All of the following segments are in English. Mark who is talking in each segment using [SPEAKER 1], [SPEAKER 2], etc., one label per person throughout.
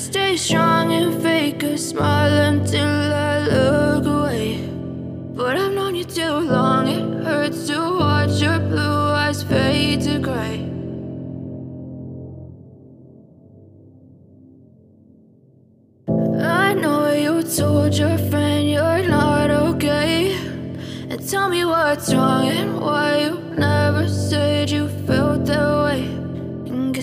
[SPEAKER 1] stay strong and fake a smile until I look away. But I've known you too long, it hurts to watch your blue eyes fade to gray. I know you told your friend you're not okay. And tell me what's wrong and why you never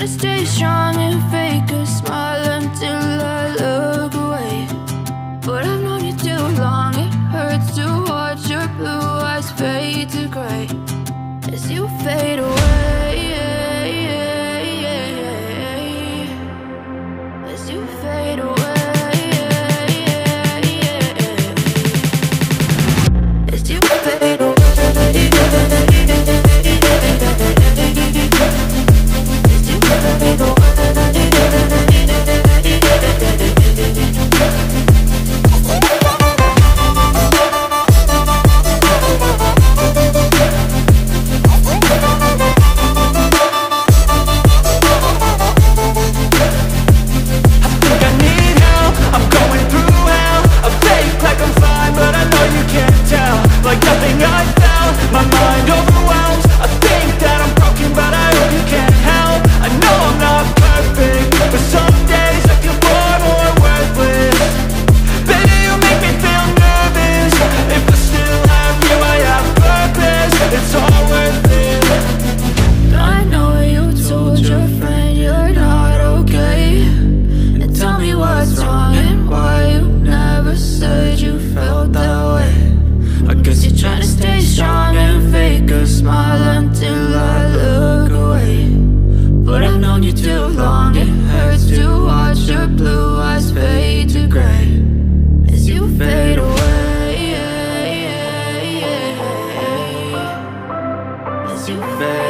[SPEAKER 1] To stay strong and fake a smile until You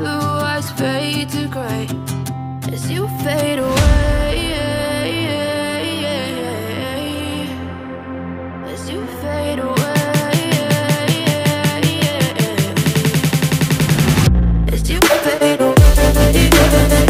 [SPEAKER 1] blue eyes fade to gray as you fade away. As you fade away. As you fade away.